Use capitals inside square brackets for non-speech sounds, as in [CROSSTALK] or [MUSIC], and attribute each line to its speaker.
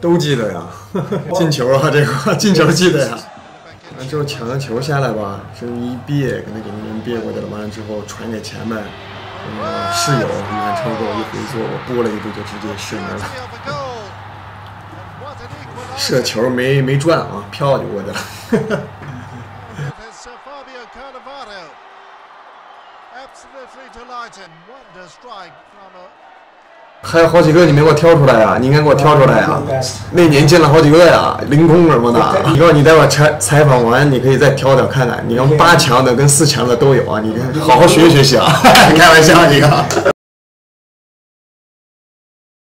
Speaker 1: 都记得呀，[LAUGHS] 进球啊，这个 [LAUGHS] 进球记得呀。完之后抢个球下来吧，这一别，给那给那人别过去了。完了之后传给前面，呃，室友远程给我一回做，我拨了一步就直接射门了。射球没没转啊，飘就过去了。[LAUGHS] 还有好几个你没给我挑出来啊？你应该给我挑出来啊！那年进了好几个呀，凌空什么的。[LAUGHS] 你告诉你待会采采访完，你可以再挑挑看看。你要八强的跟四强的都有啊，你好好学习学习啊！[LAUGHS] 开玩笑，你个。